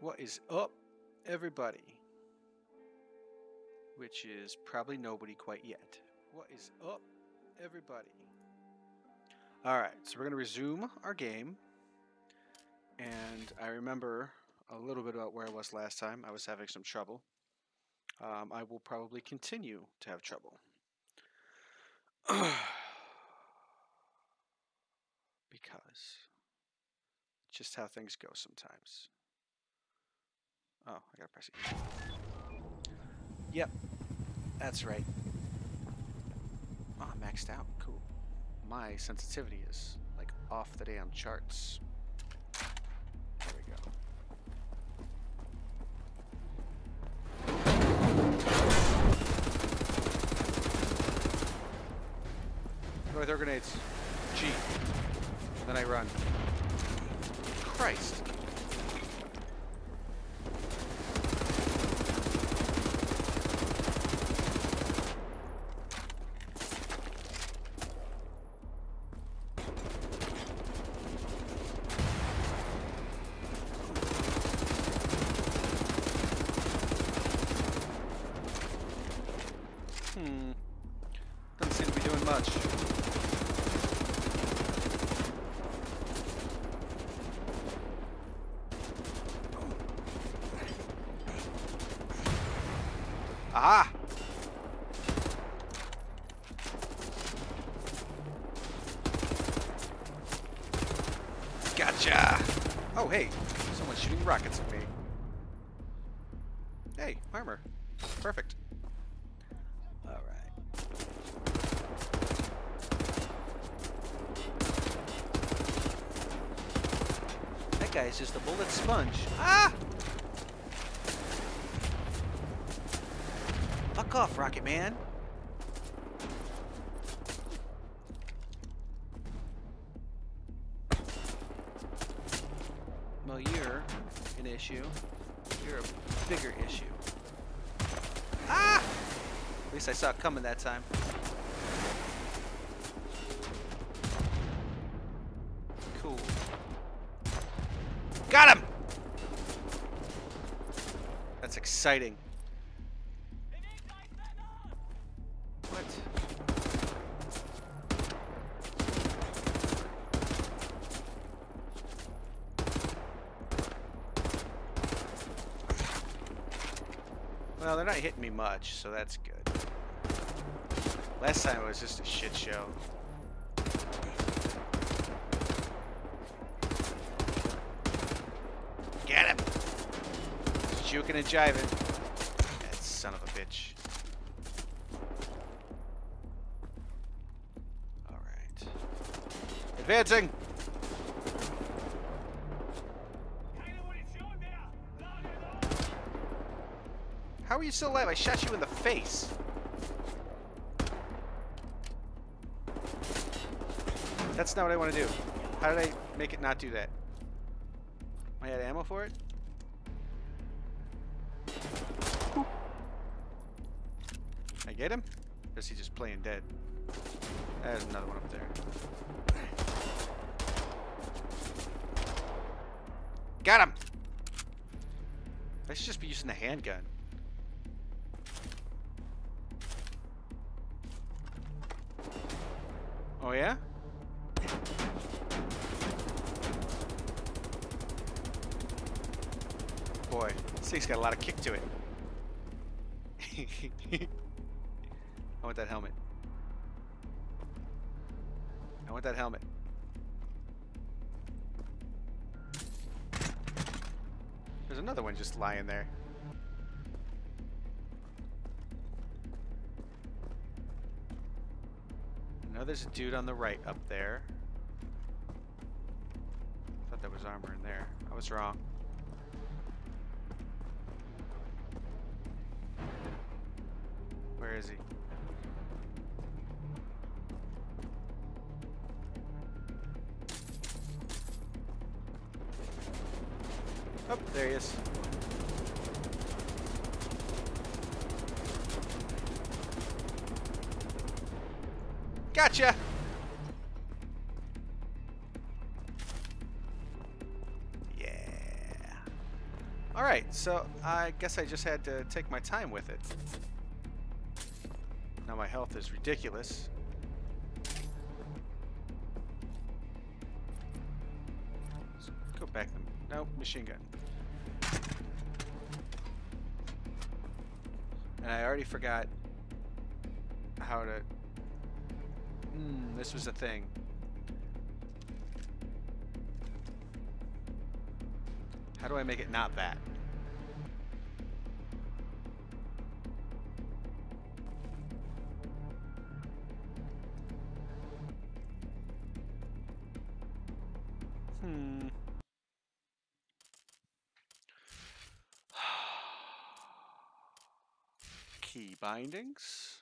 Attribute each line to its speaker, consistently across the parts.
Speaker 1: What is up, everybody? Which is probably nobody quite yet. What is up, everybody? Alright, so we're going to resume our game. And I remember a little bit about where I was last time. I was having some trouble. Um, I will probably continue to have trouble. because just how things go sometimes. Oh, I gotta press it. Yep, that's right. Oh, maxed out. Cool. My sensitivity is like off the damn charts. There we go. With grenades. G. And then I run. Christ. Hmm. Doesn't seem to be doing much. Aha! Gotcha! Oh, hey, someone's shooting rockets at me. Hey, armor. Perfect. Alright. That guy is just a bullet sponge. Ah! Fuck off, Rocket Man. Well, you're an issue. You're a bigger issue. Ah! At least I saw it coming that time. Cool. Got him! That's exciting. What? Well, they're not hitting me much, so that's good. Last time it was just a shit show. Get him! Juking and jiving. That son of a bitch. Alright. Advancing! How are you still alive? I shot you in the face. That's not what I want to do. How did I make it not do that? I had ammo for it? I get him? Or is he just playing dead? There's another one up there. Got him! I should just be using the handgun. Lying there. I know there's a dude on the right up there. Thought there was armor in there. I was wrong. Where is he? Gotcha! Yeah. Alright, so I guess I just had to take my time with it. Now my health is ridiculous. Let's go back. No, machine gun. And I already forgot how to... Hmm, this was a thing. How do I make it not that? Hmm. Key bindings.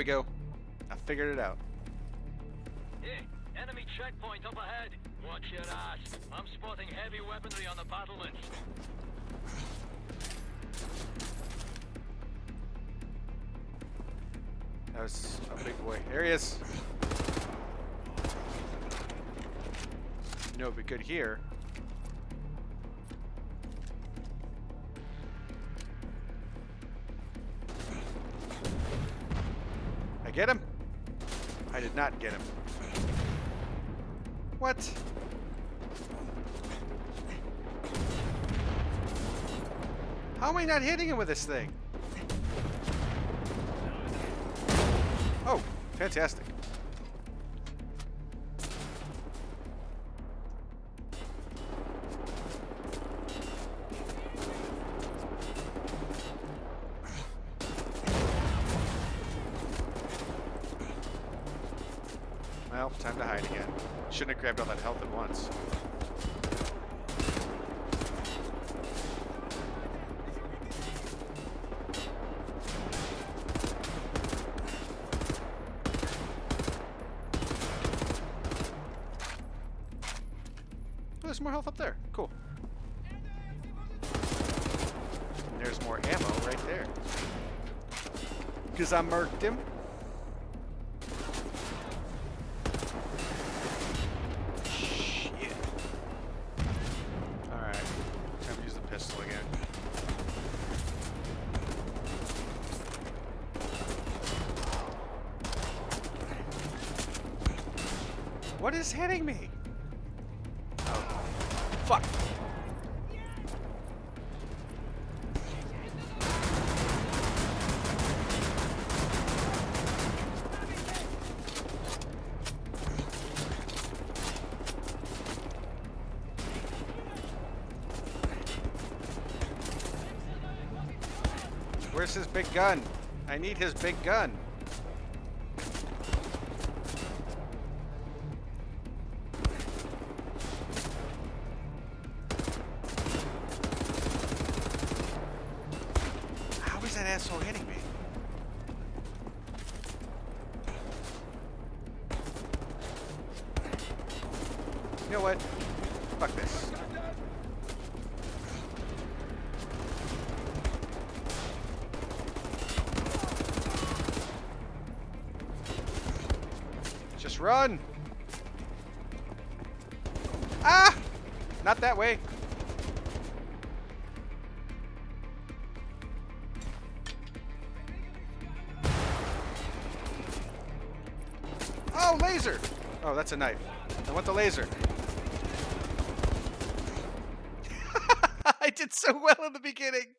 Speaker 1: We go. I figured it out.
Speaker 2: Hey, enemy checkpoint up ahead. Watch your ass. I'm spotting heavy weaponry on the battlements.
Speaker 1: That was a big boy. There he is. No, but good here. Get him? I did not get him. What? How am I not hitting him with this thing? Oh, fantastic. Grabbed all that health at once. Oh, there's more health up there. Cool. There's more ammo right there. Because I murked him. Me? Oh. Fuck. Where's his big gun? I need his big gun. A knife. I want the laser. I did so well in the beginning.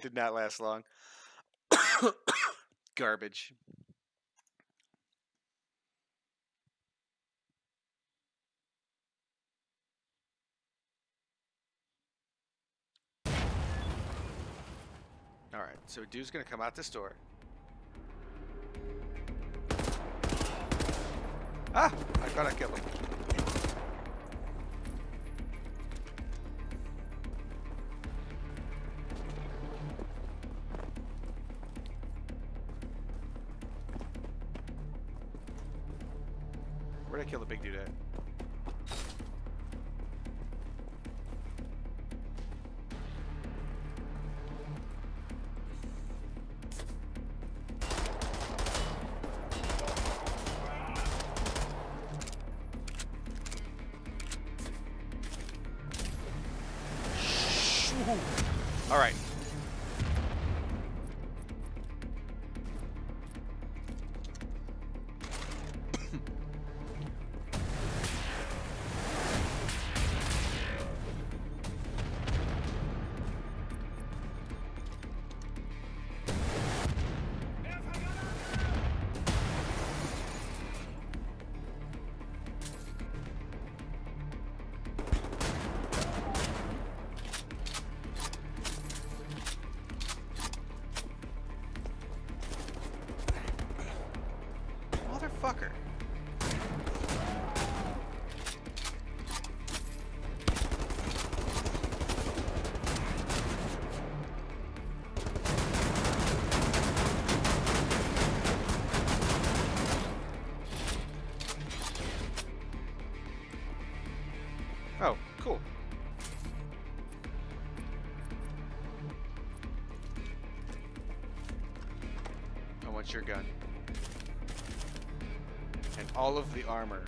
Speaker 1: That did not last long. Garbage. All right, so dude's gonna come out this door. Ah! I I killed him. Big dude at? All right. Your gun. And all of the armor.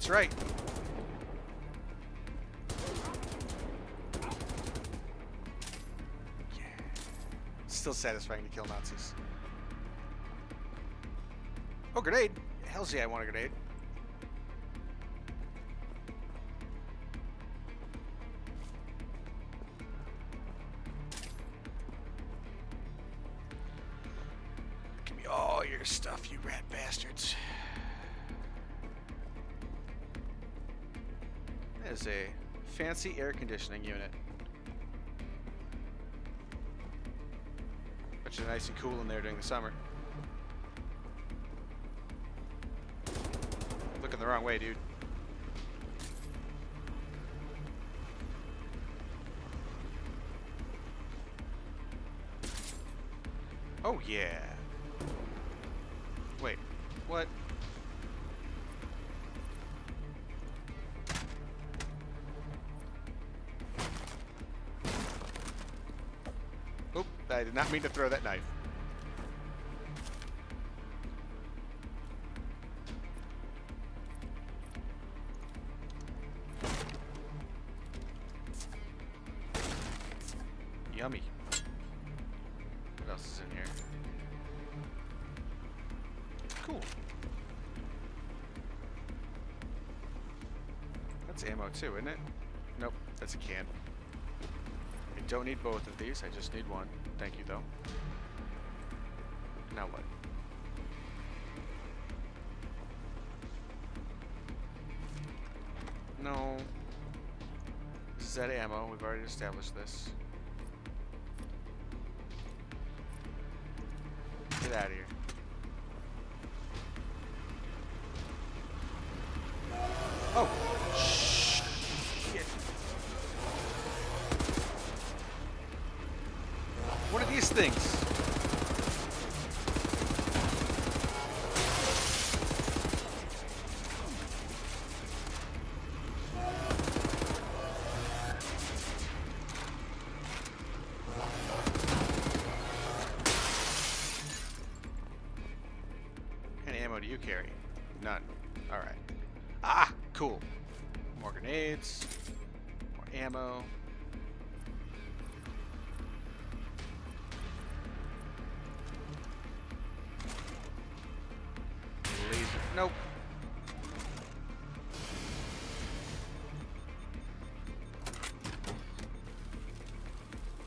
Speaker 1: That's right. Yeah. Still satisfying to kill Nazis. Oh, grenade! Hell's yeah, I want a grenade. Conditioning unit. Which is nice and cool in there during the summer. Looking the wrong way, dude. Oh yeah. Wait, what? Did not mean to throw that knife. Don't need both of these, I just need one. Thank you, though. Now what? No. This is that ammo, we've already established this. Carry? None. Alright. Ah! Cool. More grenades. More ammo. Laser. Nope.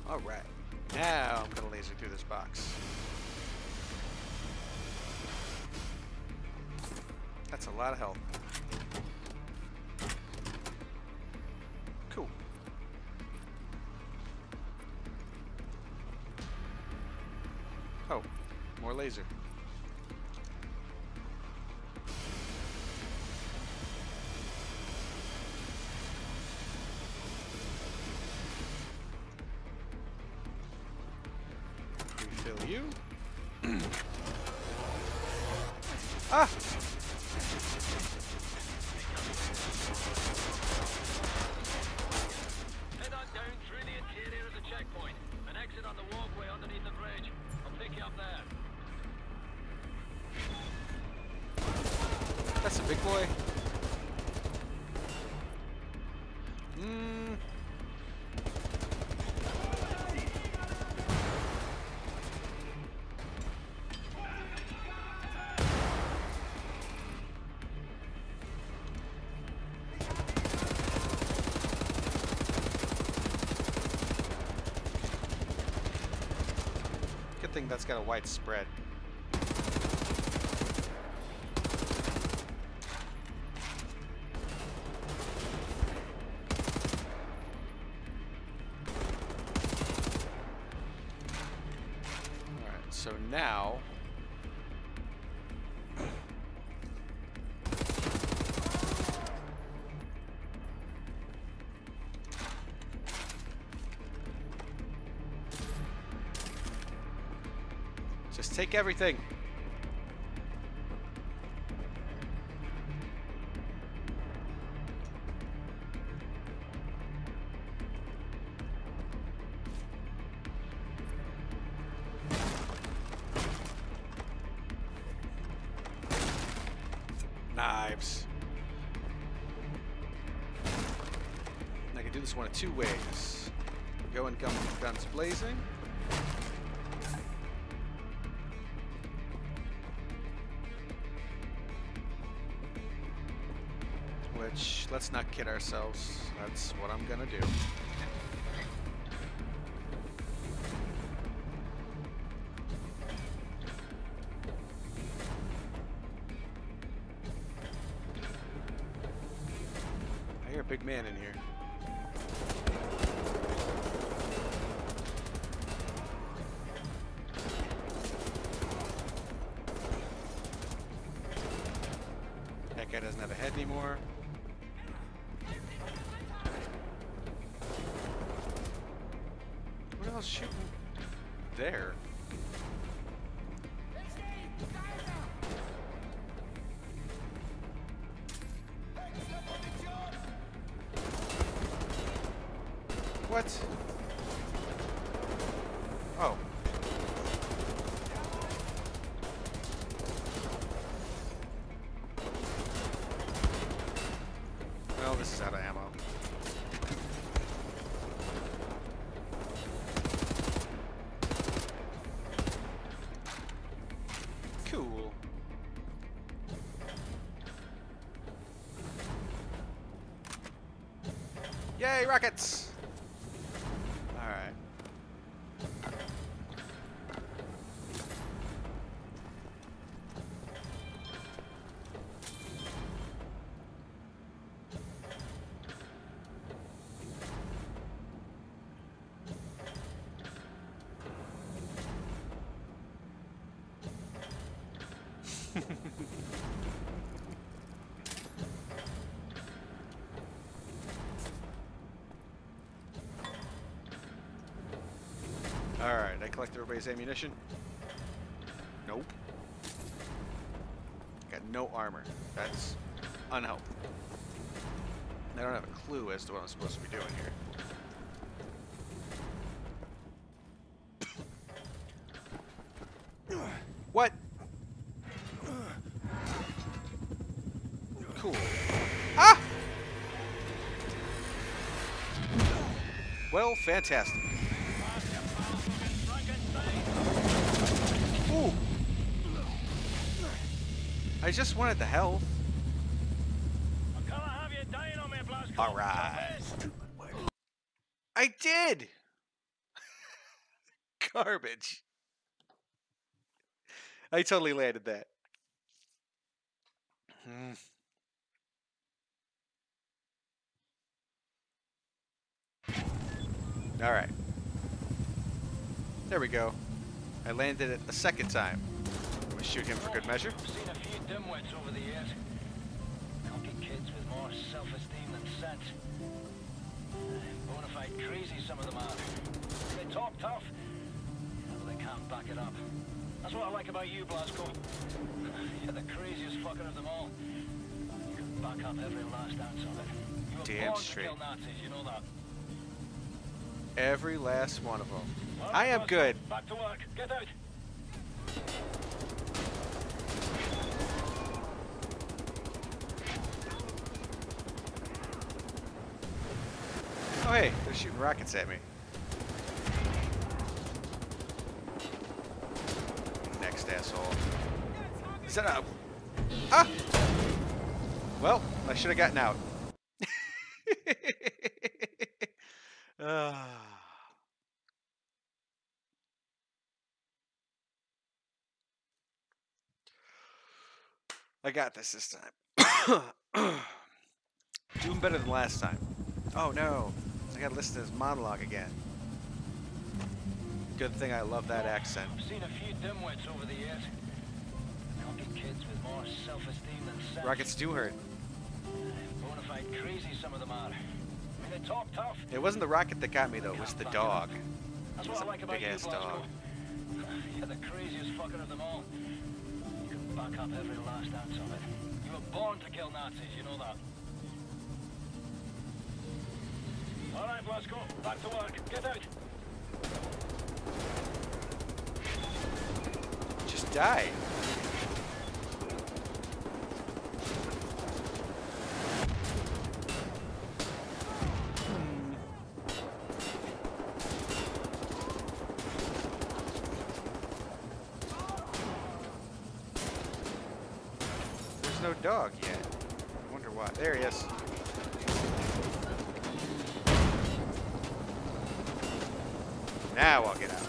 Speaker 1: Alright. Now I'm gonna laser through this box. That's a lot of health. Cool. Oh, more laser. Big boy. Mmm. Good thing that's got a wide spread. Take everything. Knives. I can do this one of two ways. Go and come guns blazing. Not kid ourselves. That's what I'm gonna do. This is out of ammo. Cool. Yay, rockets! for his ammunition? Nope. Got no armor. That's unhelpful. I don't have a clue as to what I'm supposed to be doing here. What? Cool. Ah! Well, fantastic. Just wanted the health. All right. I did. Garbage. I totally landed that. Hmm. All right. There we go. I landed it a second time. Shoot him for good measure.
Speaker 2: I've seen a few dimwits over the years. Cocky kids with more self-esteem than sense. Uh, Bonafide crazy some of them are. They talk tough, but they can't back it up. That's what I like about you, Blazko. You're the craziest fucker of them all. You can back up every last ounce of it. You
Speaker 1: Damn
Speaker 2: born
Speaker 1: straight.
Speaker 2: to kill Nazis, you know that.
Speaker 1: Every last one of them. I am
Speaker 2: Blazko,
Speaker 1: good.
Speaker 2: Back to work. Get out.
Speaker 1: Oh hey, they're shooting rockets at me. Next asshole. Is that a... Ah! Well, I should have gotten out. Ah. I got this this time. Doing better than last time. Oh no, I gotta listen to his monologue again. Good thing I love that accent.
Speaker 2: I've seen a few dimwits over the years. Cocky kids with more self-esteem than sense.
Speaker 1: Rockets do hurt.
Speaker 2: Bonafide crazy some of them are. I mean, they talk tough.
Speaker 1: It wasn't the rocket that got me though, it was the dog.
Speaker 2: That's what
Speaker 1: a
Speaker 2: I like about you,
Speaker 1: big-ass dog.
Speaker 2: You're the craziest fucker of them all. You can back up every last ounce of it. You were born to kill Nazis, you know that. All right, Blazko, back to work. Get out.
Speaker 1: Just die. There's no dog yet. I wonder why. There he is. Now I'll get out.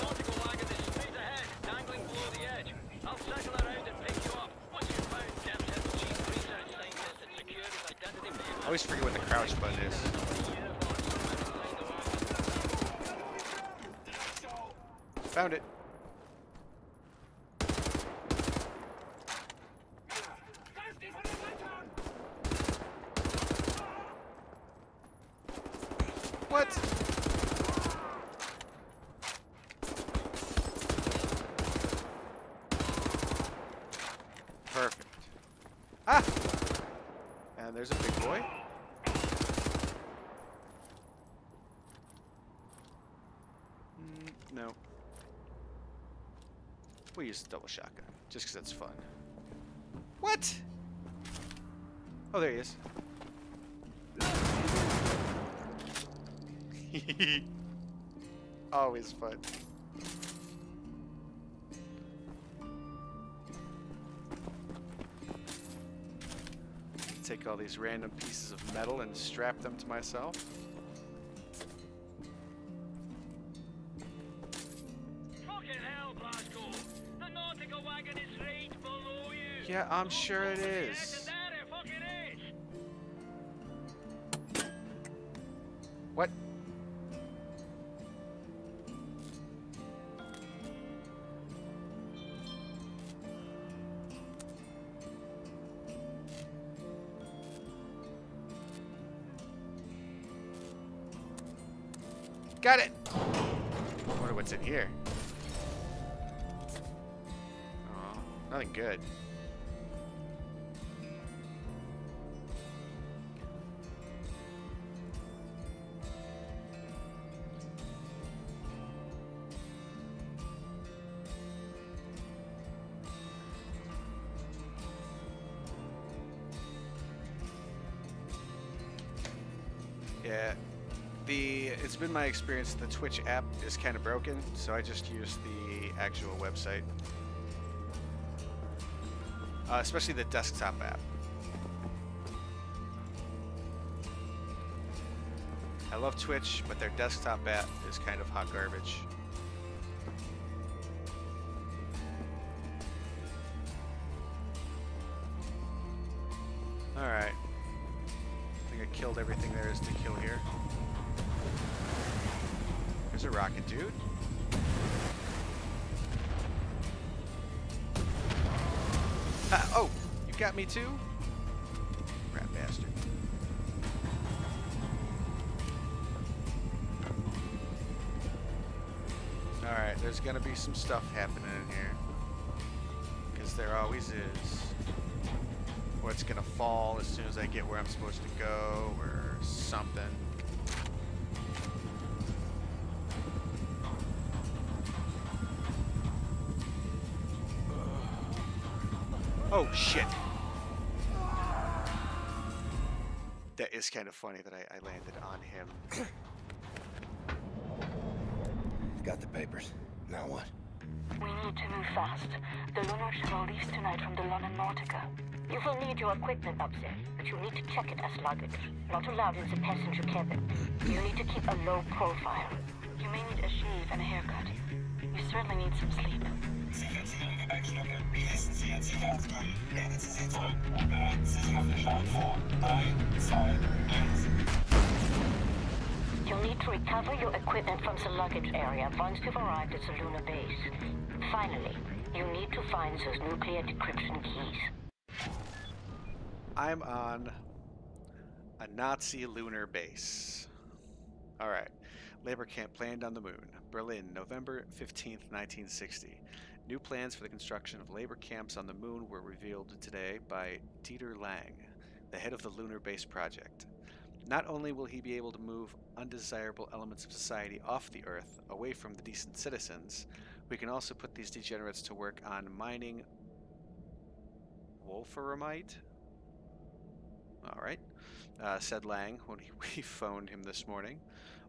Speaker 2: Nautical wagon is straight ahead, dangling below the edge. I'll circle around and pick you up. Once you've found Deathshead's chief research scientist and secured his identity for you.
Speaker 1: I always forget what the crouch button is. Found it. What? Perfect. Ah! And there's a big boy. Mm, no. We'll use the double shotgun, just because it's fun. What? Oh, there he is. Always fun. Take all these random pieces of metal and strap them to myself.
Speaker 2: Fucking hell, Glasgow!
Speaker 1: Yeah, I'm sure it
Speaker 2: Go for the
Speaker 1: is.
Speaker 2: exit there, it fucking is.
Speaker 1: What? Got it! I wonder what's in here. Nothing good. Yeah. the it's been my experience the Twitch app is kind of broken, so I just use the actual website, uh, especially the desktop app. I love Twitch, but their desktop app is kind of hot garbage. Some stuff happening in here. Because there always is. It's gonna fall as soon as I get where I'm supposed to go, or something. Oh shit! That is kind of funny that I, I landed on him.
Speaker 3: Got the papers.
Speaker 4: Your equipment up there, but you need to check it as luggage. Not allowed in the passenger cabin. You need to keep a low profile. You may need a shave and a haircut. You certainly need some sleep. You'll need to recover your equipment from the luggage area once you've arrived at the lunar base. Finally, you need to find those nuclear decryption keys.
Speaker 1: I'm on a Nazi lunar base. Alright. Labor camp planned on the moon. Berlin, November 15th, 1960. New plans for the construction of labor camps on the moon were revealed today by Dieter Lang, the head of the Lunar Base Project. Not only will he be able to move undesirable elements of society off the Earth, away from the decent citizens, we can also put these degenerates to work on mining wolframite. All right, uh, said Lang when he, we phoned him this morning.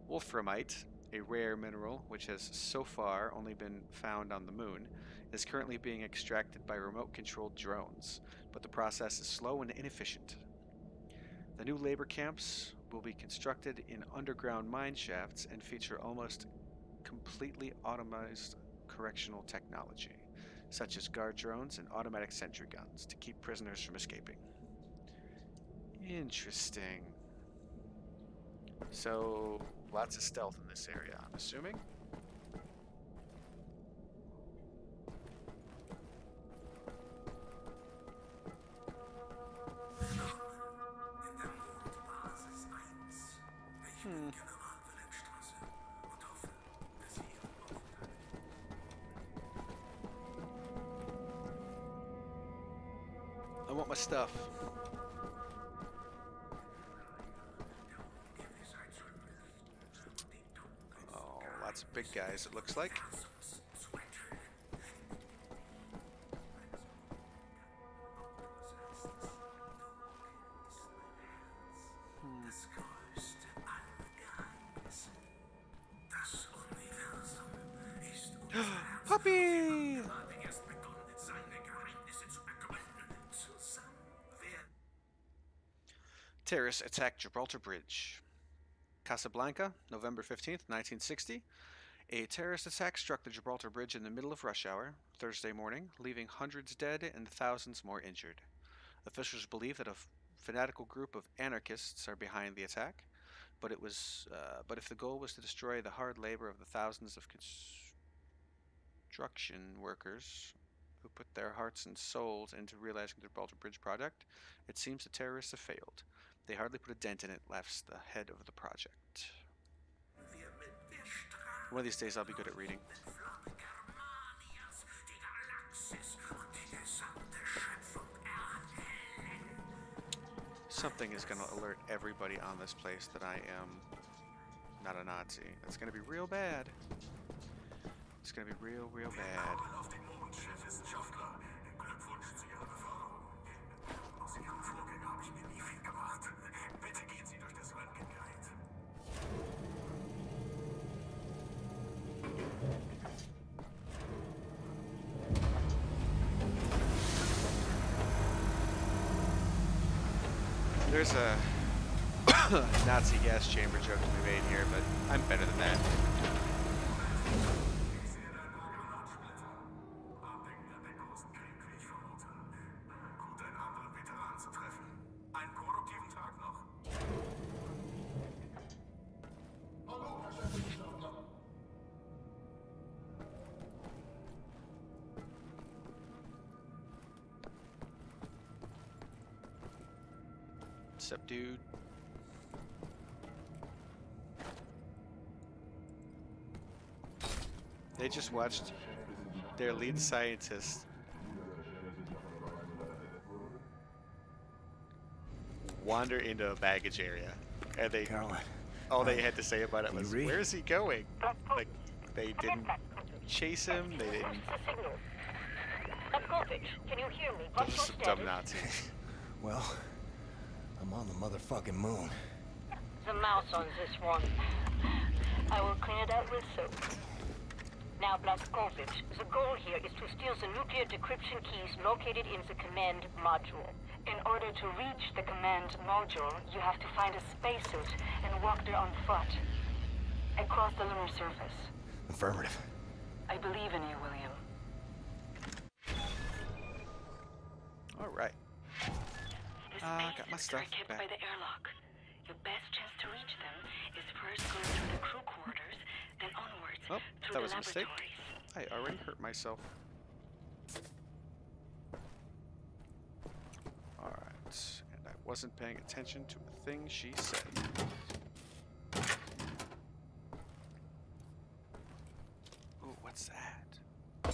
Speaker 1: Wolframite, a rare mineral which has so far only been found on the moon, is currently being extracted by remote controlled drones, but the process is slow and inefficient. The new labor camps will be constructed in underground mine shafts and feature almost completely automized correctional technology, such as guard drones and automatic sentry guns, to keep prisoners from escaping. Interesting. So, lots of stealth in this area, I'm assuming. Hmm. I want my stuff. Big guys, it looks like. Hmm. Puppy! Terrorists attack Gibraltar Bridge. Casablanca, November 15th, 1960. A terrorist attack struck the Gibraltar Bridge in the middle of rush hour Thursday morning, leaving hundreds dead and thousands more injured. Officials believe that a fanatical group of anarchists are behind the attack, but it was uh, but if the goal was to destroy the hard labor of the thousands of construction workers who put their hearts and souls into realizing the Gibraltar Bridge project, it seems the terrorists have failed. They hardly put a dent in it, laughs the head of the project. One of these days I'll be good at reading. Something is going to alert everybody on this place that I am not a Nazi. It's going to be real bad. It's going to be real, real bad. There's a Nazi gas chamber joke to be made here, but I'm better than that. Dude? They just watched their lead scientist wander into a baggage area, and they
Speaker 3: Caroline.
Speaker 1: all they had to say about it was, "Where's he going?" Like they didn't chase him. They didn't.
Speaker 4: Where's the signal? Lepkovich, can you hear me? What's
Speaker 1: just some dumb
Speaker 4: status?
Speaker 1: Nazis.
Speaker 3: Well, I'm on the motherfucking moon.
Speaker 4: The mouse on this one. I will clean it out with soap. Now, Blazkowicz, the goal here is to steal the nuclear decryption keys located in the command module. In order to reach the command module, you have to find a spacesuit and walk there on foot. Across the lunar surface.
Speaker 3: Affirmative.
Speaker 4: I believe in you, William.
Speaker 1: Uh, got my stuff
Speaker 4: are kept
Speaker 1: back.
Speaker 4: by the airlock. Your best chance to reach them is first going through the crew quarters, then onwards
Speaker 1: Oh,
Speaker 4: through
Speaker 1: that was a mistake. I already hurt myself. Alright, and I wasn't paying attention to a thing she said. Ooh, what's that?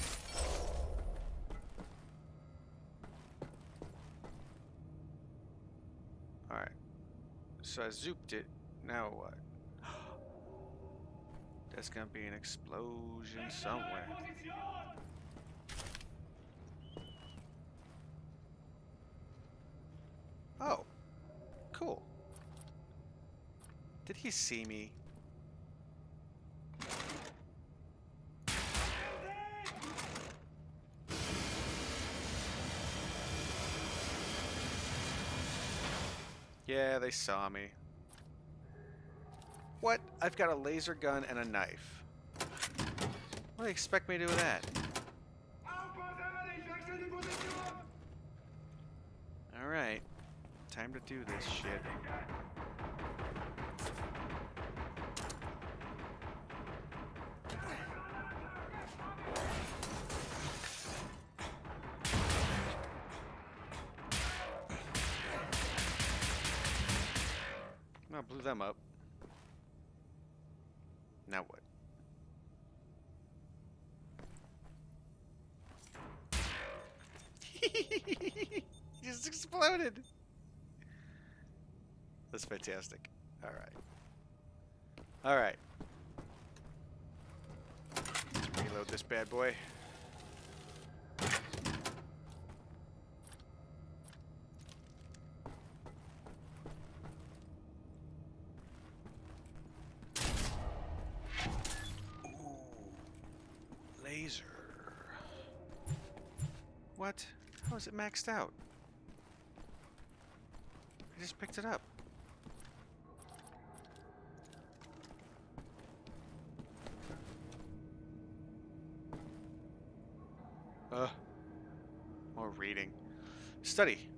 Speaker 1: Alright, so I zooped it. Now what? That's gonna be an explosion somewhere. Oh, cool. Did he see me? Yeah, they saw me. What? I've got a laser gun and a knife. What do they expect me to do with that? Alright. Time to do this shit. Them up. Now what? He just exploded. That's fantastic. All right. All right. Let's reload this bad boy. What? How is it maxed out? I just picked it up. Uh, more reading. Study.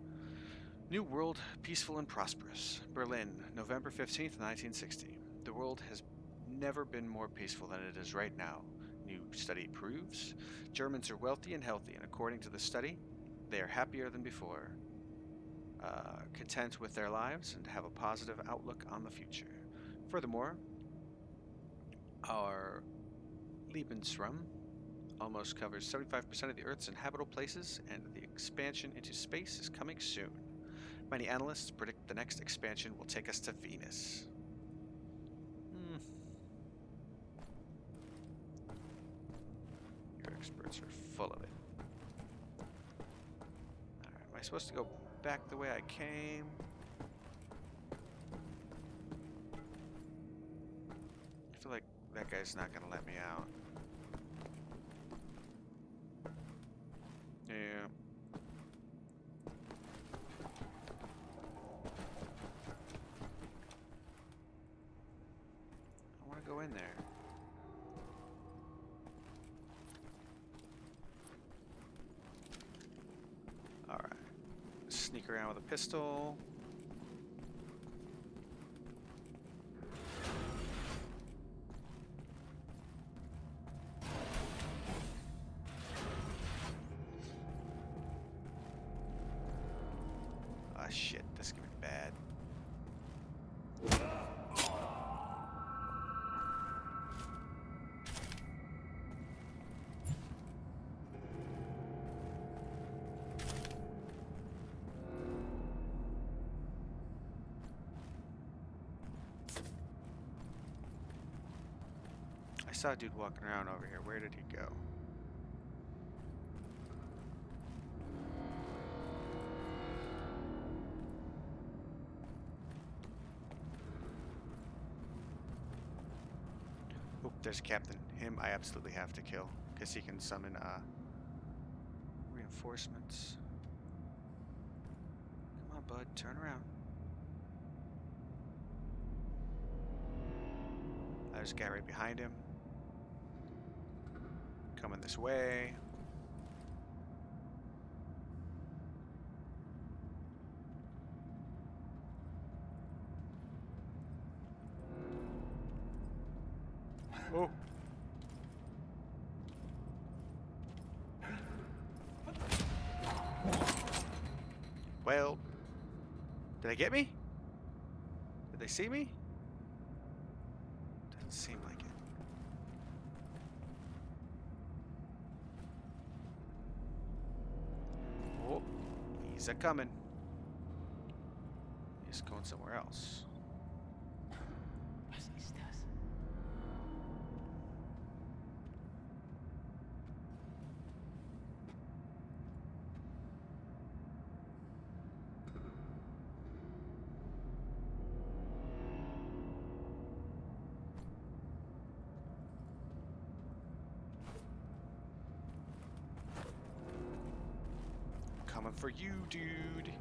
Speaker 1: New World, Peaceful and Prosperous. Berlin, November 15th, 1960. The world has never been more peaceful than it is right now. New study proves. Germans are wealthy and healthy, and according to the study, they are happier than before, uh, content with their lives, and have a positive outlook on the future. Furthermore, our Lebensraum almost covers 75% of the Earth's inhabitable places, and the expansion into space is coming soon. Many analysts predict the next expansion will take us to Venus. Hmm. Your experts are full of it. Alright, am I supposed to go back the way I came? I feel like that guy's not gonna let me out. Pistol. Saw a dude walking around over here. Where did he go? Oh, there's captain. Him I absolutely have to kill. Because he can summon uh, reinforcements. Come on, bud. Turn around. There's a guy right behind him. This way. Oh. Well, did they get me? Did they see me? Doesn't seem like it. Oh, he's a coming. Coming for you, dude.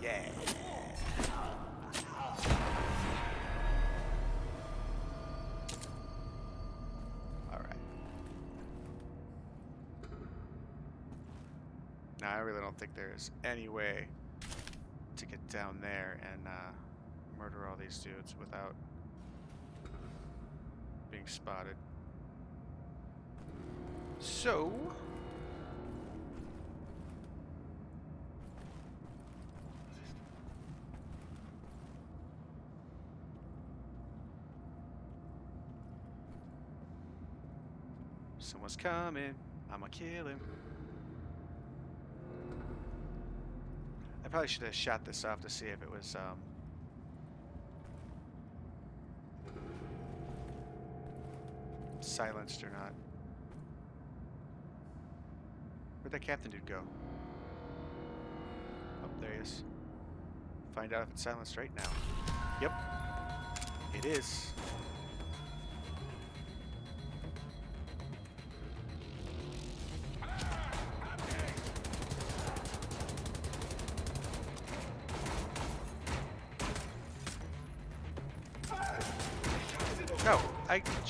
Speaker 1: Yeah. All right. Now I really don't think there's any way to get down there and uh, murder all these dudes without being spotted. So. Someone's coming. I'ma kill him. I probably should have shot this off to see if it was um, silenced or not. Where'd that captain dude go? Oh, there he is. Find out if it's silenced right now. Yep. It is.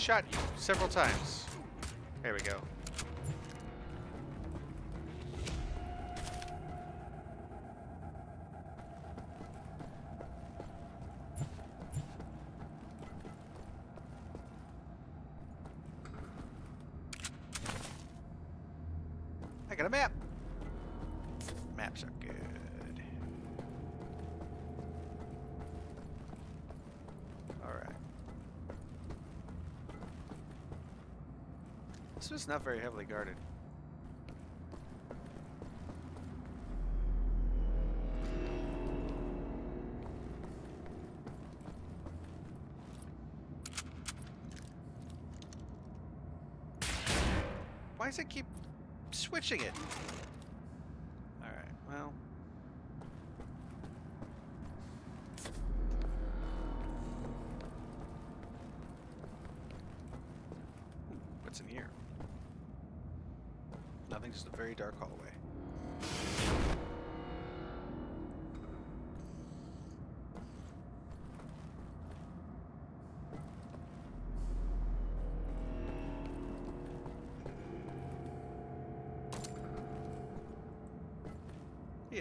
Speaker 1: Shot you several times. There we go. Was not very heavily guarded.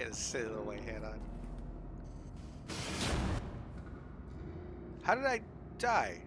Speaker 1: He had a silly little white hat on. How did I die?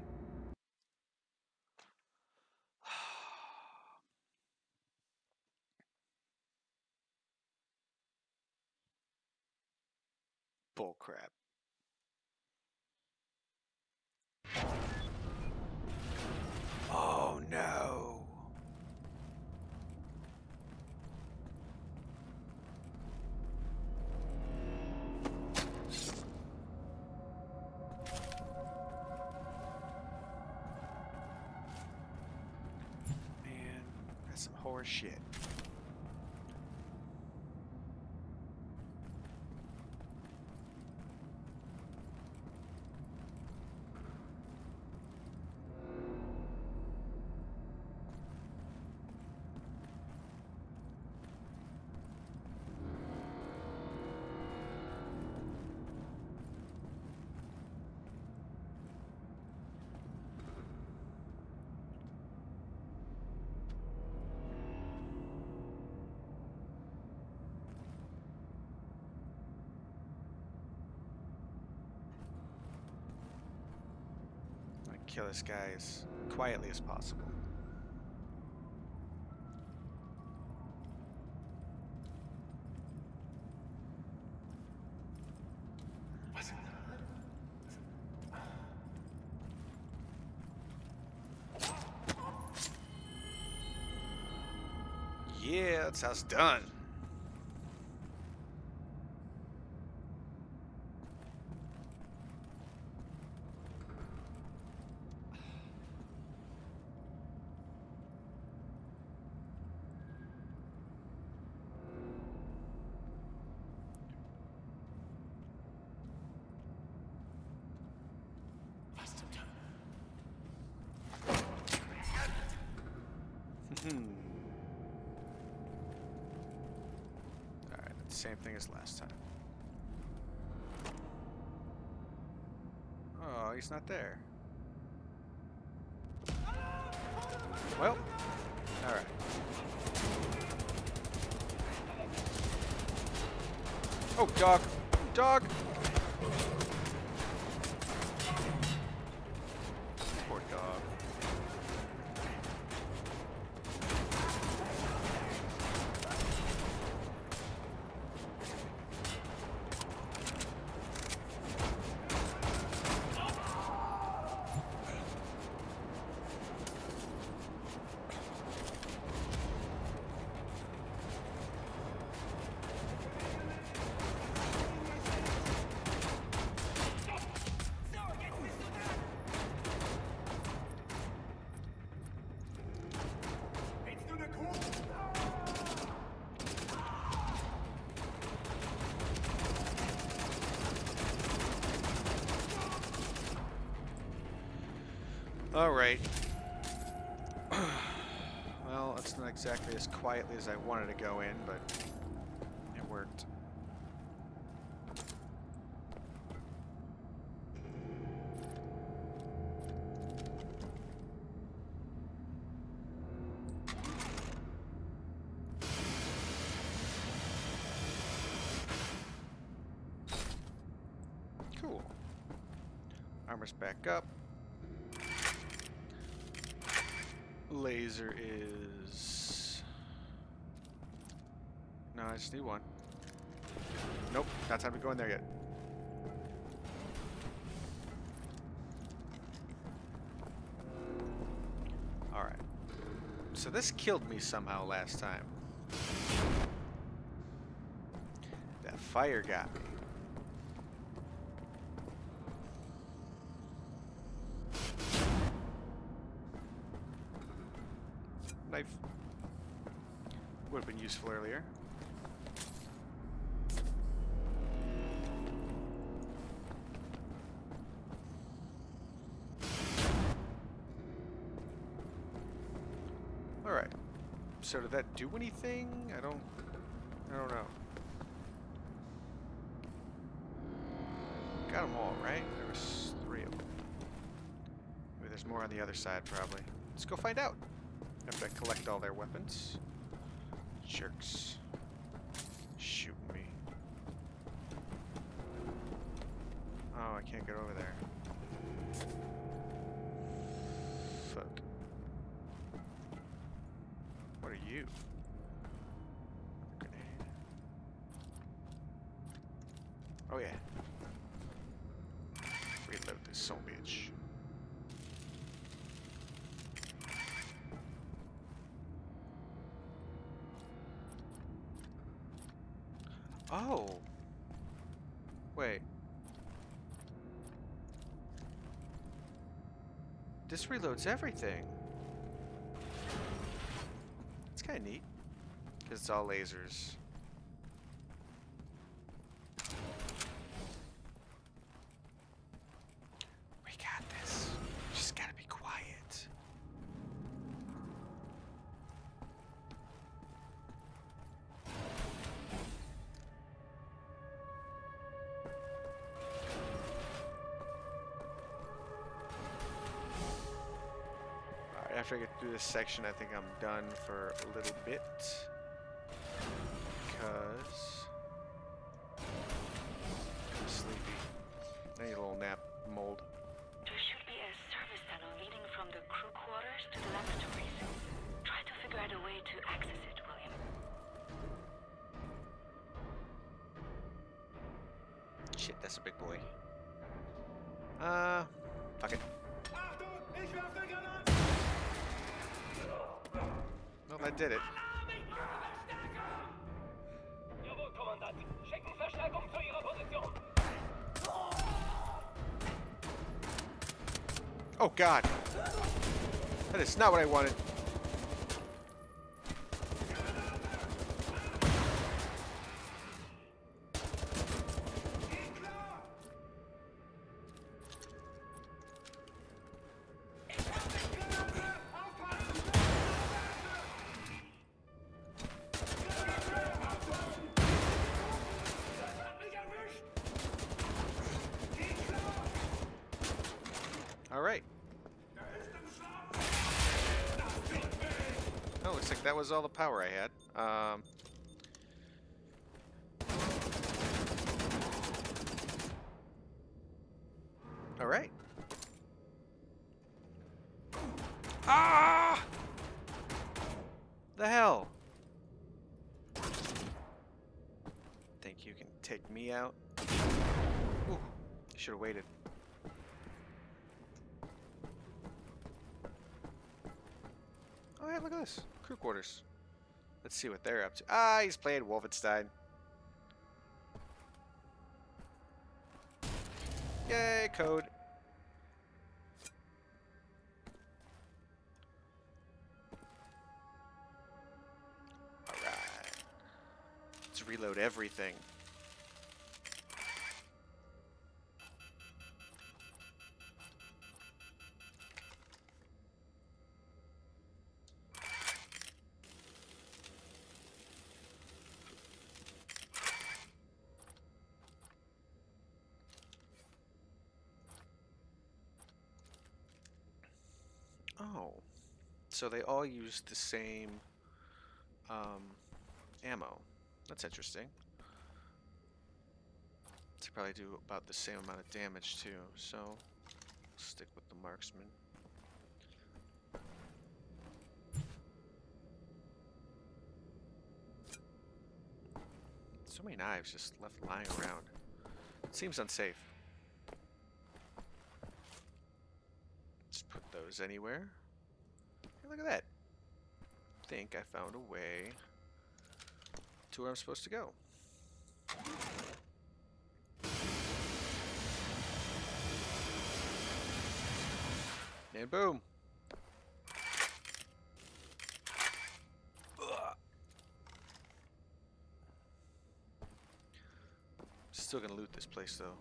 Speaker 1: Kill this guy as quietly as possible. Yeah, that's how it's done. Hmm. Alright, that's the same thing as last time. Oh, he's not there. Well, alright. Oh, dog! Dog! Quietly as I wanted to go in, but it worked. Cool. Armor's back up. Laser is... No, I just need one. Nope, not time to go in there yet. Alright. So this killed me somehow last time. That fire got me. Knife. Would have been useful earlier. So did that do anything? I don't... I don't know. Got them all, right? There was three of them. Maybe there's more on the other side, probably. Let's go find out. After I collect all their weapons. Jerks. Shoot me. can't get over there. Fuck. What are you? Oh yeah. Reload this son bitch. Oh. Wait. This reloads everything. Kind of neat. Because it's all lasers. After I get through this section, I think I'm done for a little bit. Because... did it. Oh god! That is not what I wanted. Was all the power I had. Um, Alright. Ah! The hell? Think you can take me out? Should have waited. Oh yeah, look at this. Crew quarters. Let's see what they're up to. Ah, he's playing Wolfenstein. Yay, code. Alright. Let's reload everything. So they all use the same um, ammo. That's interesting. They probably do about the same amount of damage too, so stick with the marksman. So many knives just left lying around. Seems unsafe. Let's put those anywhere. Hey, look at that. think I found a way to where I'm supposed to go. And boom. Still gonna loot this place though.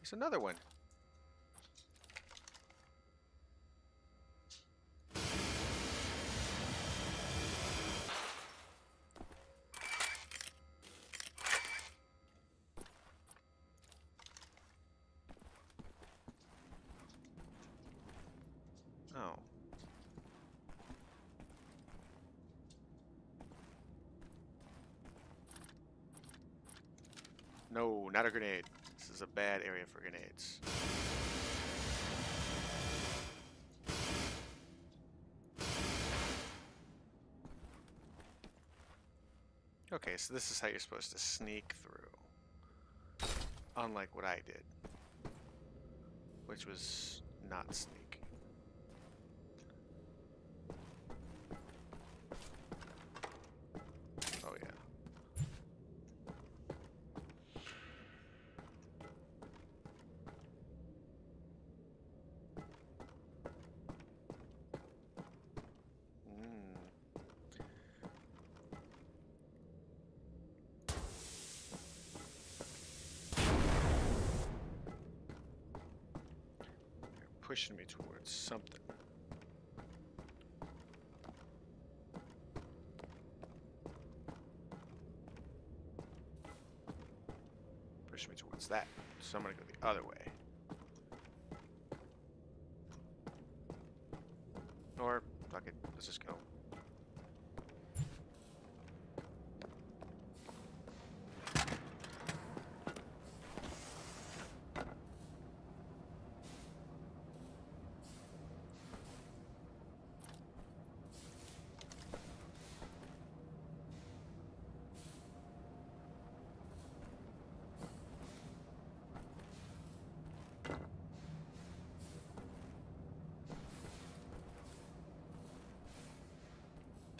Speaker 1: There's another one. Oh. No, not a grenade. This is a bad area for grenades. Okay, so this is how you're supposed to sneak through. Unlike what I did. Which was not sneak. Oh yeah. Mm. They're pushing me towards something. Push me towards that. So I'm gonna go the other way. Or, fuck it, let's just go.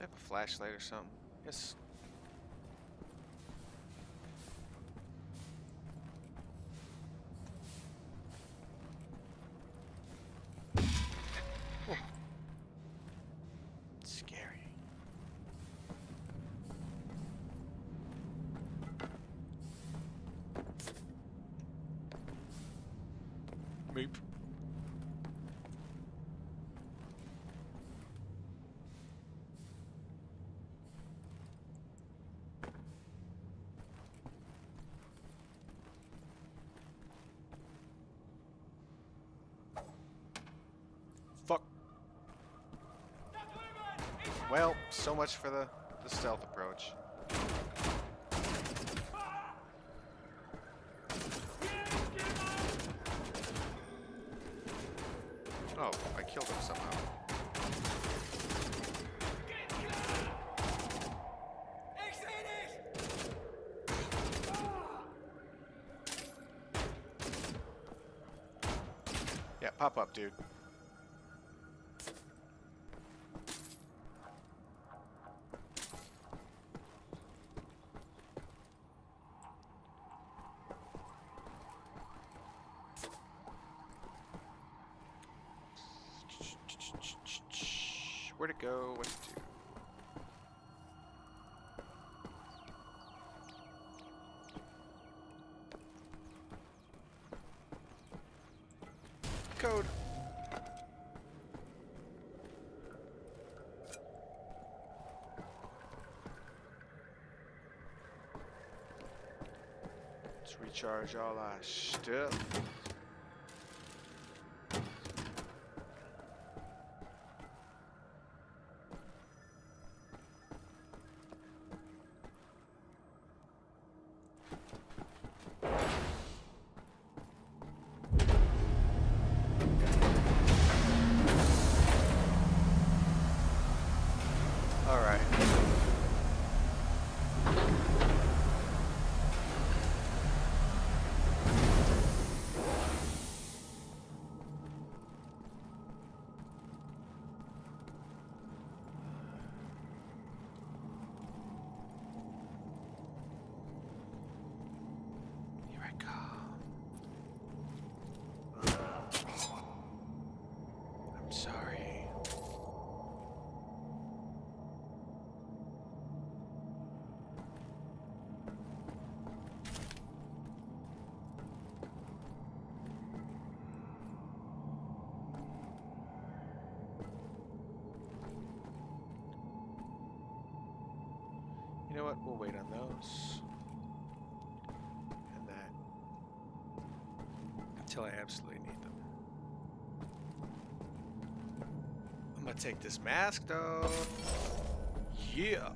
Speaker 1: Do I have a flashlight or something? Yes. Well, so much for the, the stealth approach. Oh, I killed him somehow. Yeah, pop up, dude. Where'd it go? What'd it do? Code. Let's recharge all our stuff. Know what? We'll wait on those. And that. Until I absolutely need them. I'm gonna take this mask though. Yeah.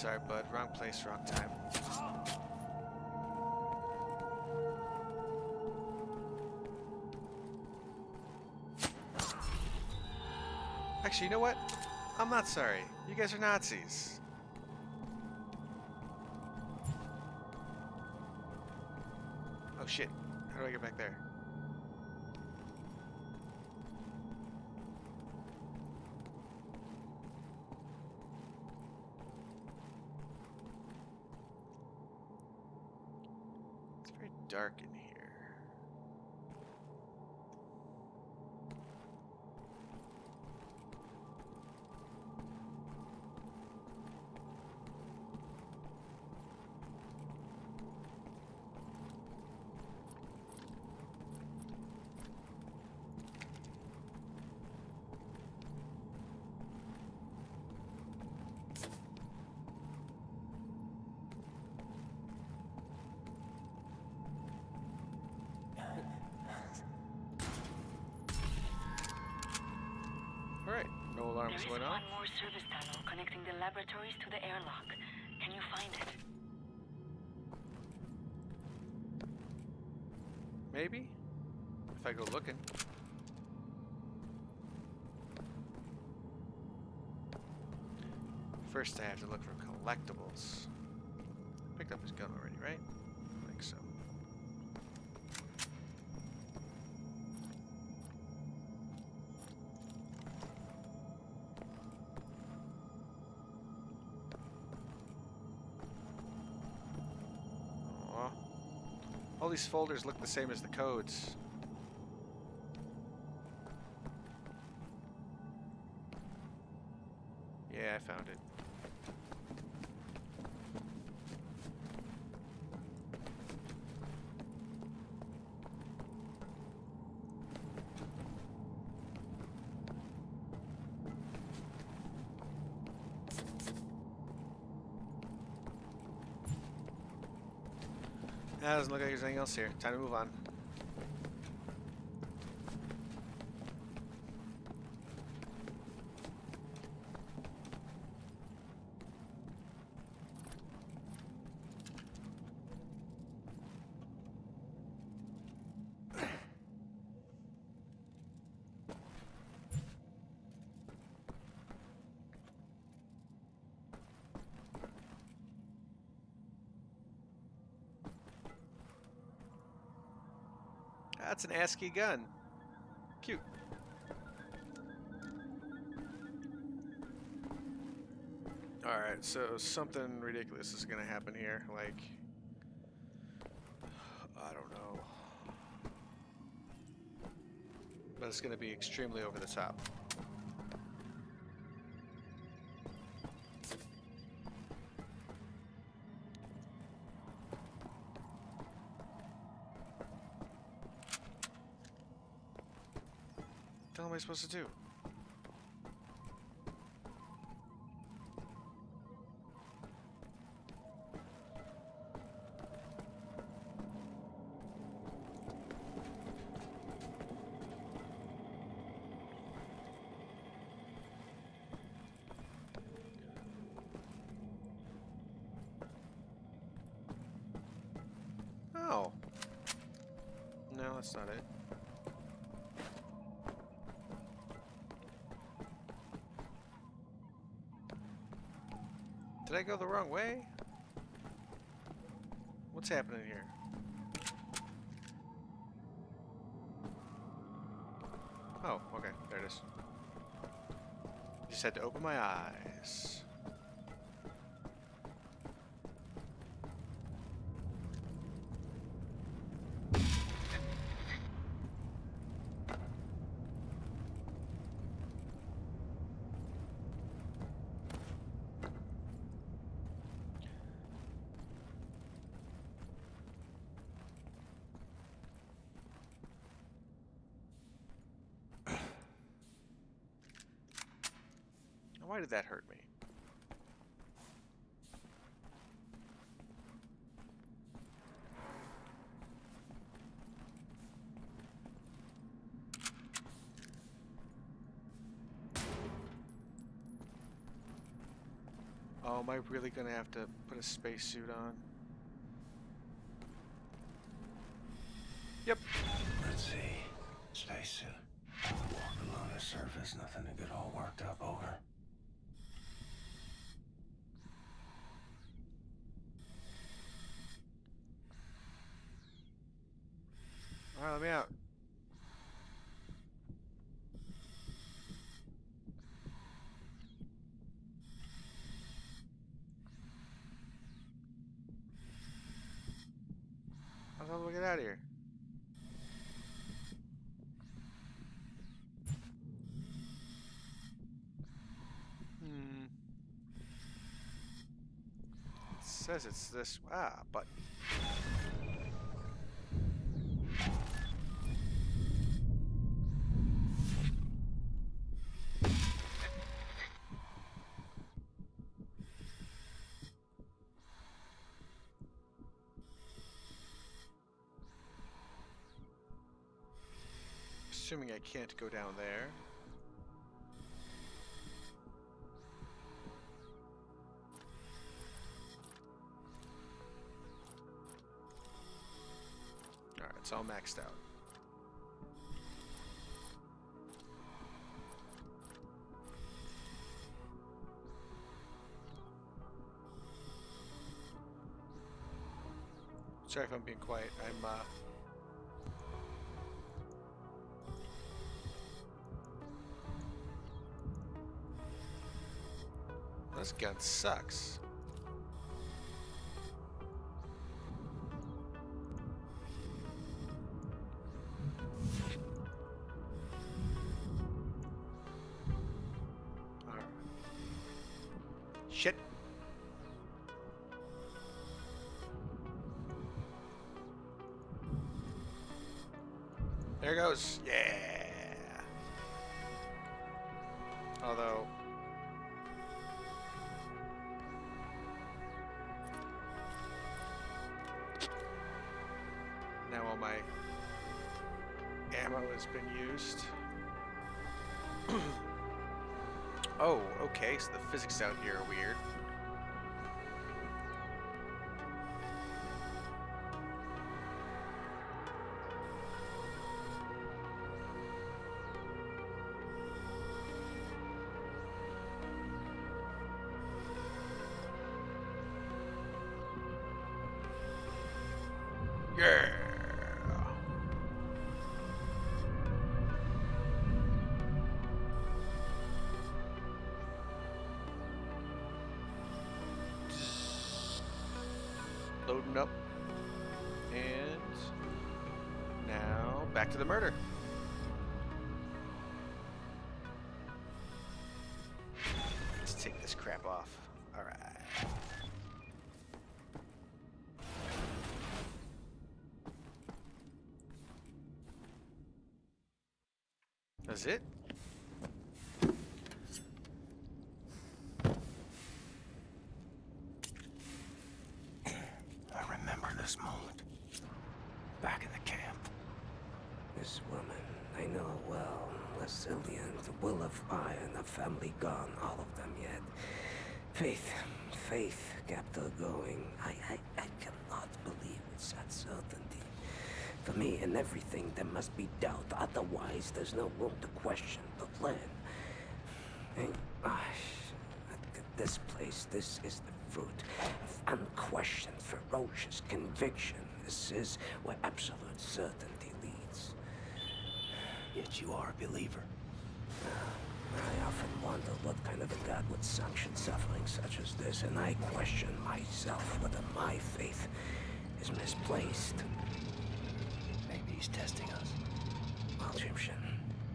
Speaker 1: Sorry, bud. Wrong place, wrong time. Actually, you know what? I'm not sorry. You guys are Nazis. Alarms
Speaker 4: is
Speaker 1: going
Speaker 4: one more service tunnel connecting the laboratories to the airlock. Can you find it?
Speaker 1: Maybe? If I go looking. First I have to look for collectibles. Picked up his gun already, right? All these folders look the same as the codes. Yeah, I found it. That doesn't look like there's anything else here. Time to move on. That's an ASCII gun. Cute. Alright, so something ridiculous is gonna happen here. Like, I don't know. But it's gonna be extremely over the top. Hell am I supposed to do? I go the wrong way? What's happening here? Oh, okay, there it is. Just had to open my eyes. Why did that hurt me? Oh, am I really gonna have to put a spacesuit on? Yep.
Speaker 3: Let's see. Spacesuit. Walk along the surface, nothing to get all worked up over.
Speaker 1: Alright, let me out. Do I get out of here? Hmm. It says it's this. Ah, button. Assuming I can't go down there. Alright, it's all maxed out. Sorry if I'm being quiet. I'm uh gun sucks. So the physics out here are weird. That's it?
Speaker 3: I remember this moment. Back in the camp.
Speaker 5: This woman, I know her well. Lasilian, the will of iron, the family gone, all of them yet. Faith, faith kept her going. I, I, I cannot believe it's that certainty. For me, in everything, there must be doubt. Otherwise, there's no room to question the plan. And, at this place, this is the fruit of unquestioned, ferocious conviction. This is where absolute certainty leads.
Speaker 3: Yet you are a believer.
Speaker 5: I often wonder what kind of a God would sanction suffering such as this, and I question myself whether my faith is misplaced.
Speaker 3: He's testing us.
Speaker 5: Well, Egyptian,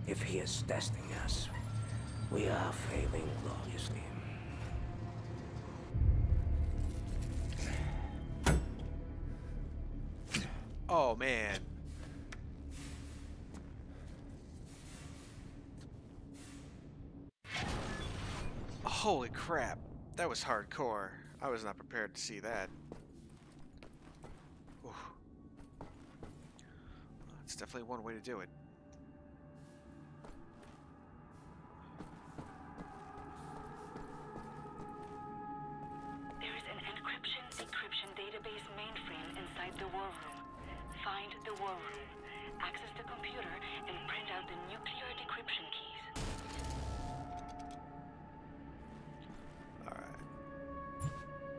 Speaker 5: if he is testing us, we are failing gloriously.
Speaker 1: Oh man. Holy crap. That was hardcore. I was not prepared to see that. It's definitely one way to do it.
Speaker 4: There is an encryption decryption database mainframe inside the war room. Find the war room, access the computer, and print out the nuclear decryption keys.
Speaker 1: Alright.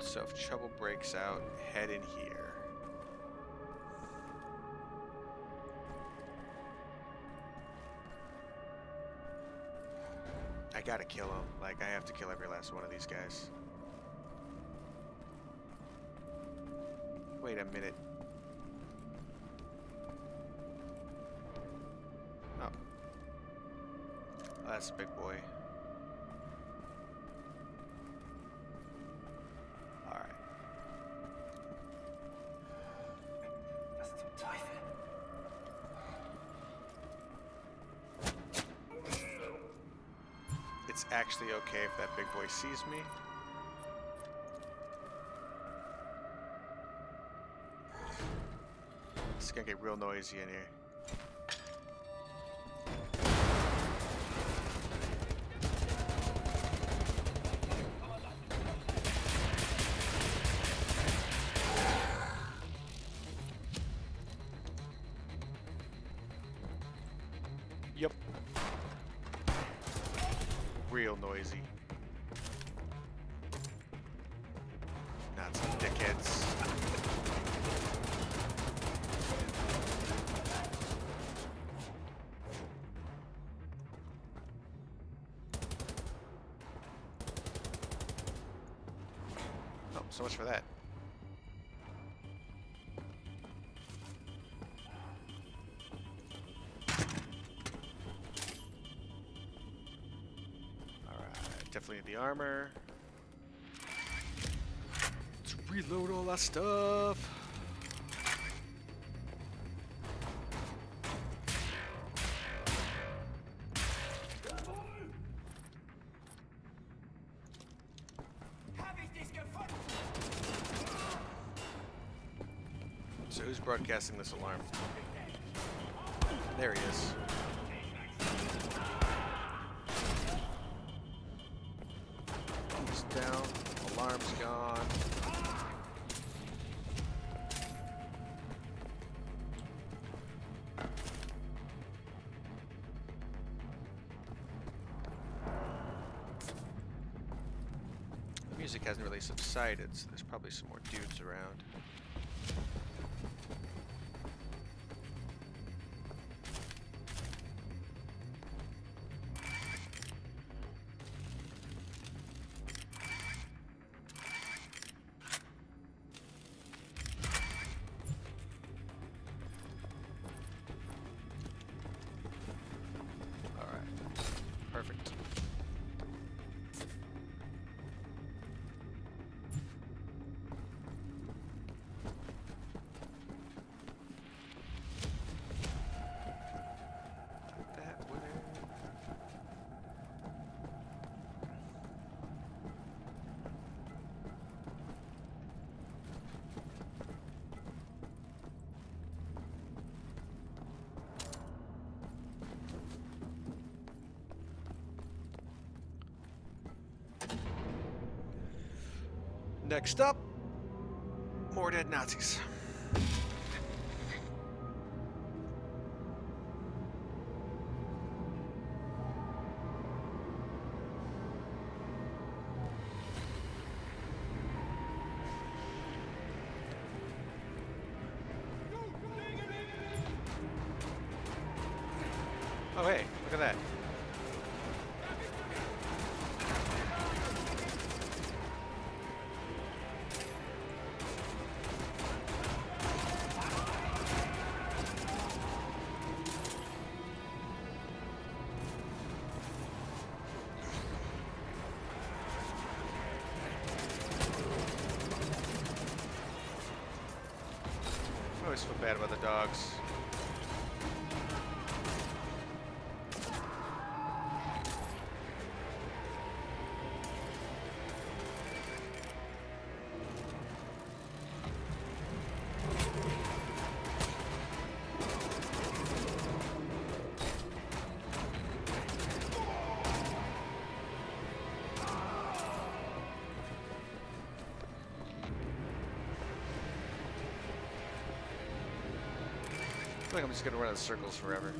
Speaker 1: So if trouble breaks out, head in here. Gotta kill him. Like, I have to kill every last one of these guys. Wait a minute. Oh. Oh, that's a big boy. Actually okay if that big boy sees me. It's gonna get real noisy in here. Real noisy. Not some dickheads. Oh, so much for that. Armor. Let's reload all that stuff. So who's broadcasting this alarm? There he is. So there's probably some more dudes around. Next up, more dead Nazis. Oh hey, look at that. Dogs. I'm just gonna run in circles forever.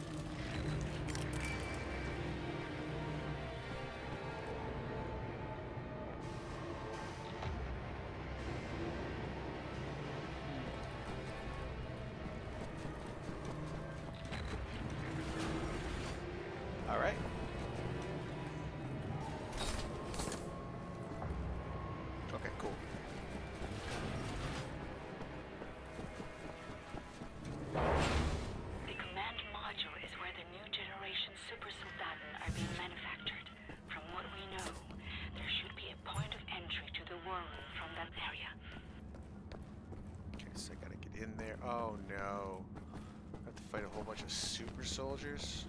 Speaker 1: Soldiers.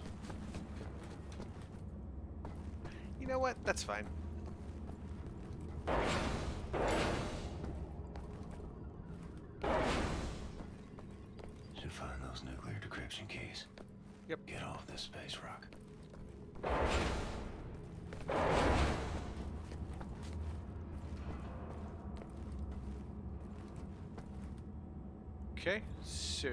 Speaker 1: You know what? That's fine.
Speaker 3: Should find those nuclear decryption keys.
Speaker 1: Yep.
Speaker 3: Get off this space rock.
Speaker 1: Okay, so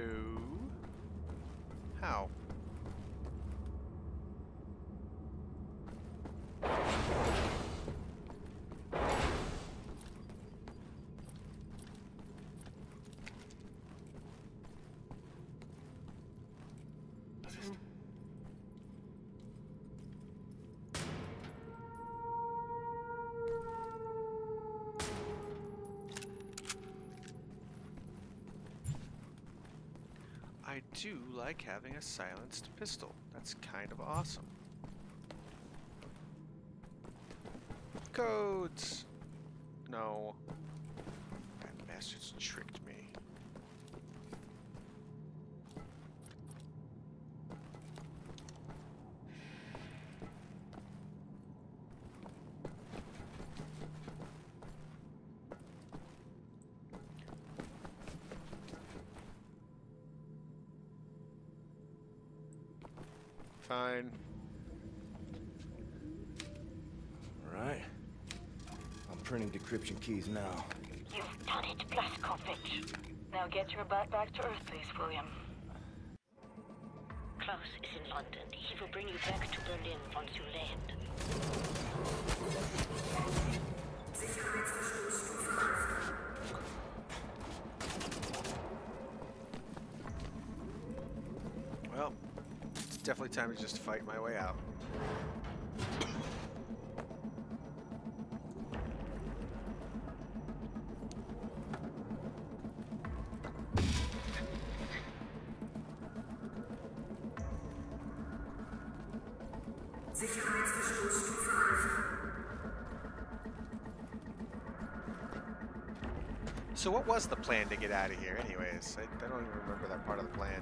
Speaker 1: I do like having a silenced pistol. That's kind of awesome. Codes! No. That bastards tricked me.
Speaker 6: Decryption keys now.
Speaker 4: You've done it, Blazkowicz. Now get your butt back to Earth, please, William. Klaus is in London. He will bring you back to Berlin once you land.
Speaker 1: Well, it's definitely time to just fight my way out. Was the plan to get out of here anyways? I, I don't even remember that part of the plan.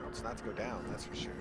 Speaker 1: Well, it's not to go down, that's for sure.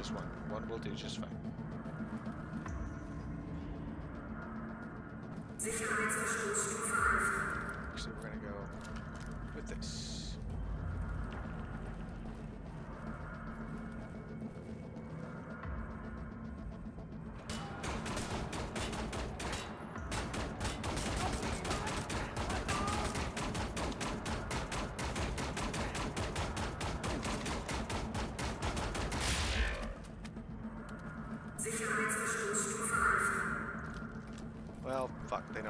Speaker 1: Just one. One will do just fine. Actually, we're gonna go with this.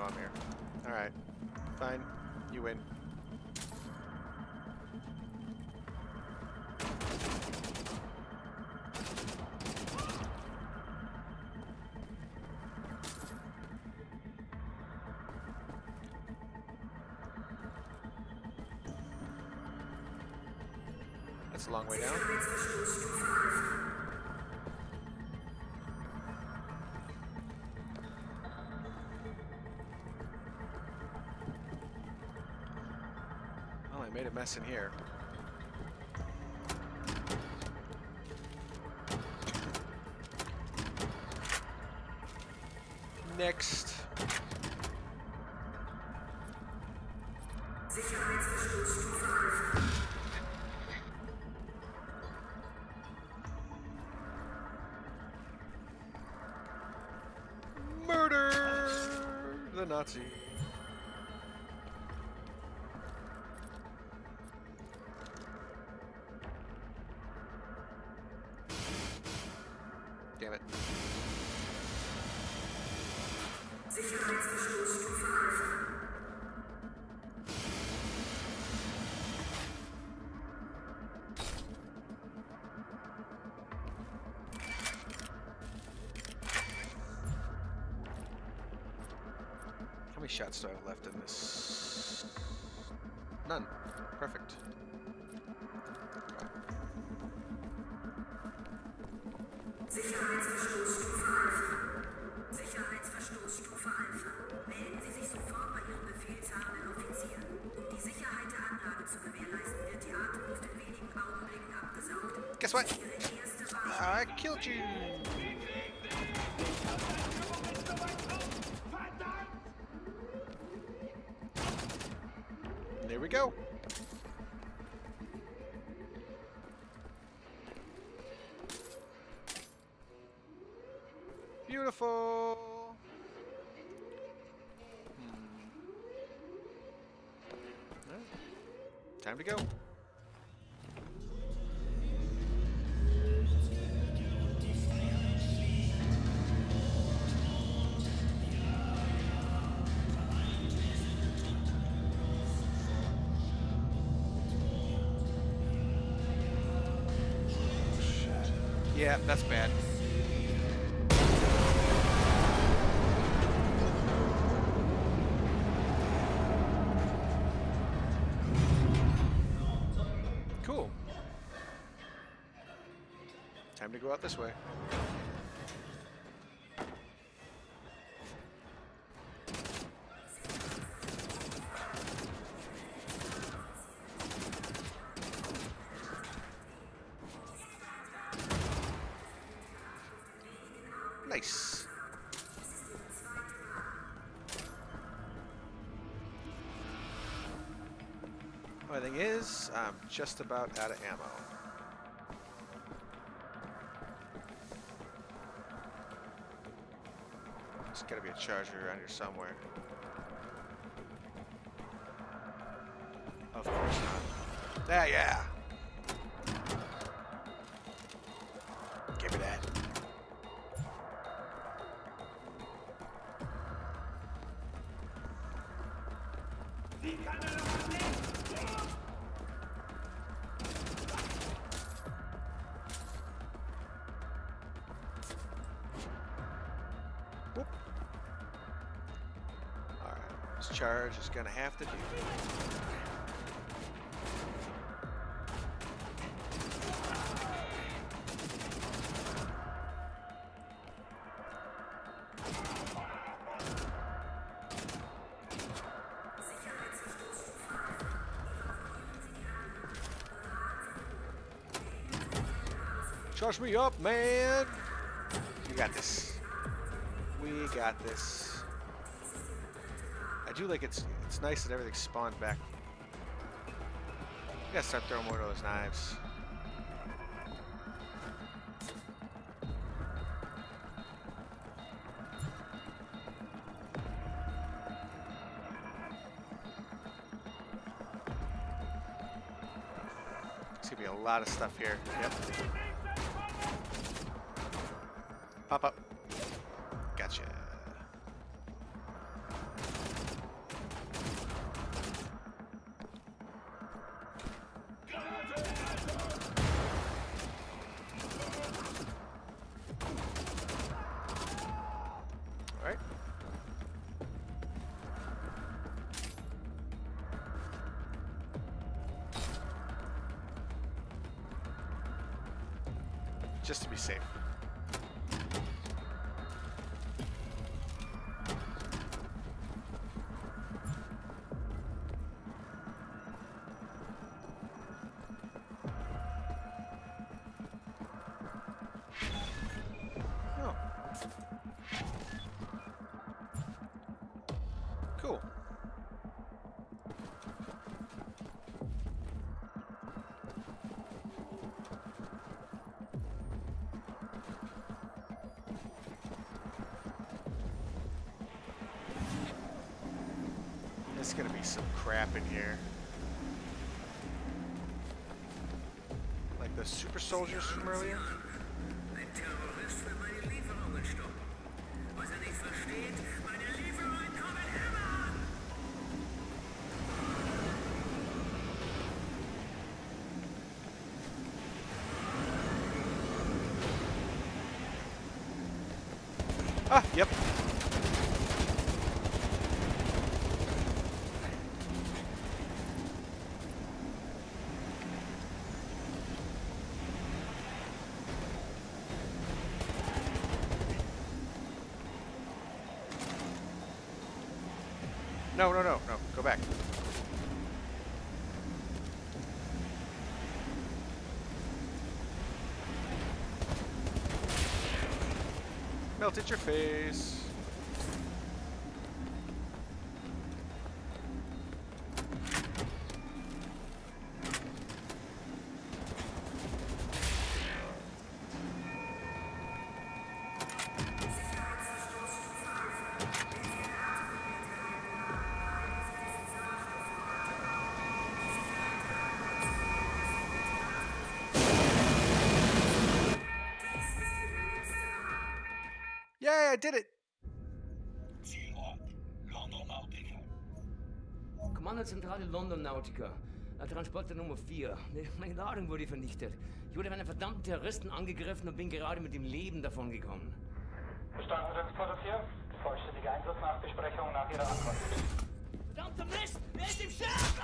Speaker 1: know I'm here. Alright. Fine. You win. That's a long way down. Mess in here. Shots do I have left in this? None. Perfect.
Speaker 7: Sicherheitsverstoßstufe Alpha. Melden Sie sich sofort bei Ihrem befehlshabenden Offizier. Um die Sicherheit der Anlage zu gewährleisten, wird die Atemluft in wenigen Augenblicken abgesaugt.
Speaker 1: Guess what? I killed you. There we go. Beautiful. Hmm. Alright. Time to go. Yeah, that's bad. Cool. Time to go out this way. Only thing is, I'm just about out of ammo. There's gotta be a charger around here somewhere. Of course not. Ah, yeah, yeah. This is gonna have to do. Charge me up, man! You got this. We got this. I do like it's it's nice that everything spawned back. We gotta start throwing more of those knives. There's gonna be a lot of stuff here. Yep. Pop up. Gotcha. Just to be safe. Some crap in here. Like the super soldiers from earlier? No, no, no, no. Go back. Melt Melted your face. Yay, I did it!
Speaker 8: Kommandozentrale London Nautica. Äh, Transporter Nummer 4. Meine Ladung wurde vernichtet. Ich wurde von einem verdammten Terroristen angegriffen und bin gerade mit dem Leben davongekommen.
Speaker 2: Verstanden, Transporter 4? Vollständige Einsatznachbesprechung nach Ihrer Ankunft.
Speaker 8: Verdammter Mist! Wer ist im Schiff?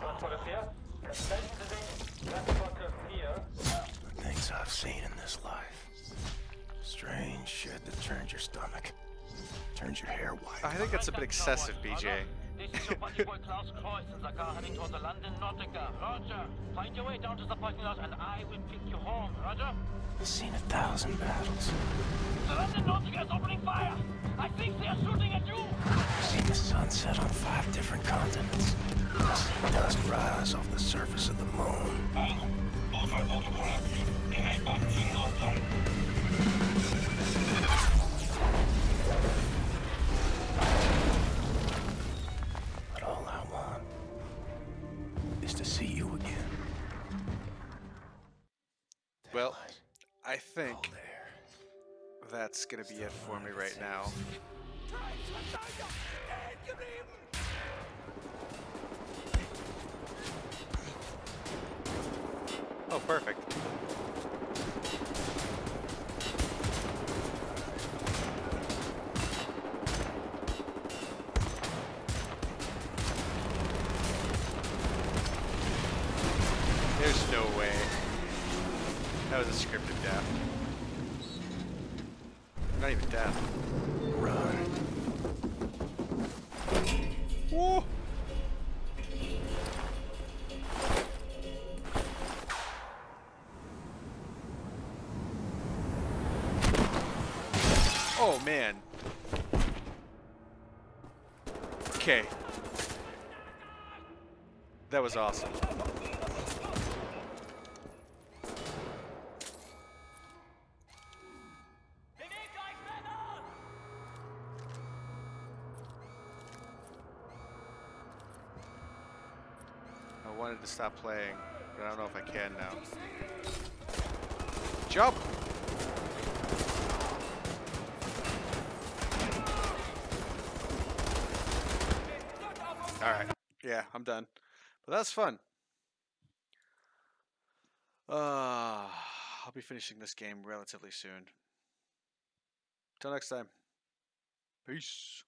Speaker 2: Transporter 4? Melden Sie sich. Transporter 4.
Speaker 3: The things I've seen in this life. Strange shit that turns your stomach. Turns your hair white.
Speaker 1: I think that's a bit excessive, BJ.
Speaker 2: This is your buddy boy Klaus Kreutz in the car heading toward the London Nautica. Roger. Find your way down to the parking lot and I will pick you home. Roger?
Speaker 3: I've seen a thousand battles.
Speaker 2: The London Nautica is opening fire. I think they are shooting at you.
Speaker 3: I've seen the sun set on five different continents. I've seen dust rise off the surface of the moon. But all I want is to see you again.
Speaker 1: Well, I think that's gonna be it for me right now. Oh, perfect. Was awesome. I wanted to stop playing, but I don't know if I can now. Jump! Alright. Yeah, I'm done. But that's fun. Uh, I'll be finishing this game relatively soon. Till next time. Peace.